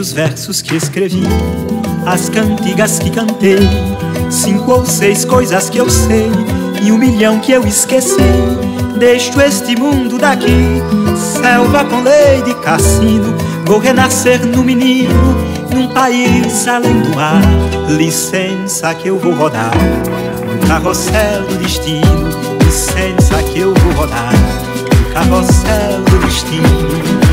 os versos que escrevi, as cantigas que cantei, cinco ou seis coisas que eu sei e um milhão que eu esqueci. Deixo este mundo daqui, selva com lei de cassino, vou renascer no menino, num país além do mar. Licença que eu vou rodar no carrossel do destino, licença que eu vou rodar no carrossel do destino.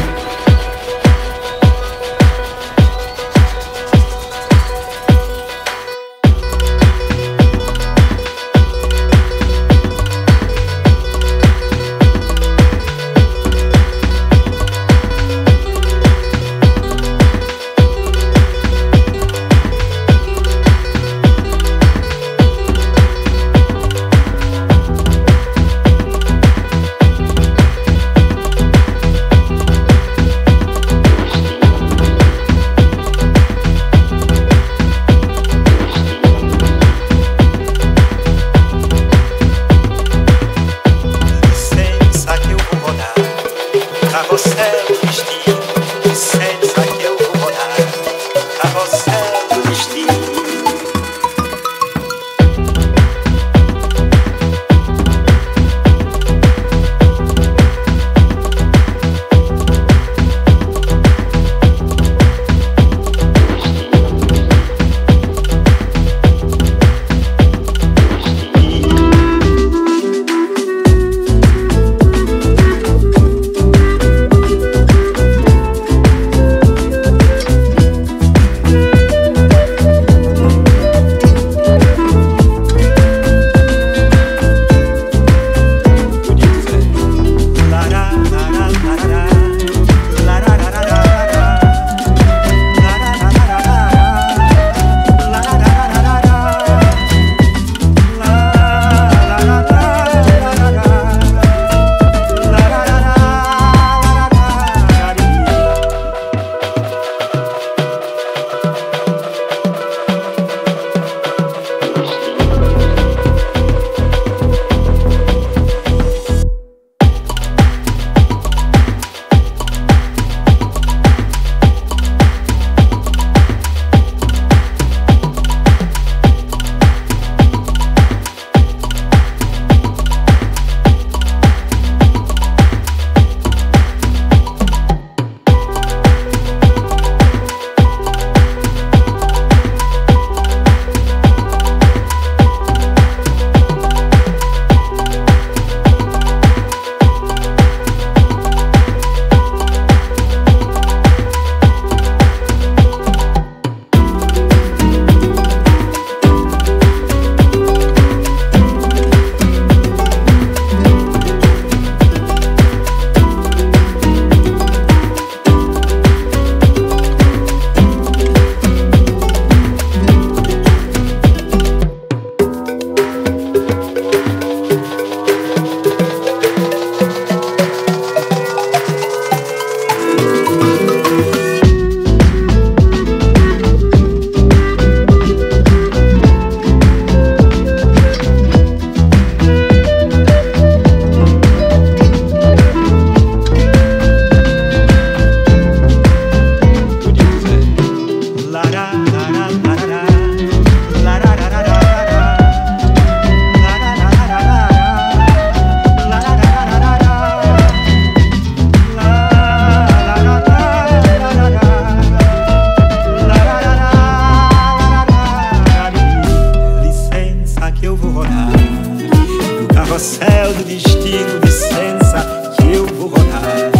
Carrossel do destino, licença que eu vou rodar.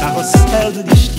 Carrossel do destino.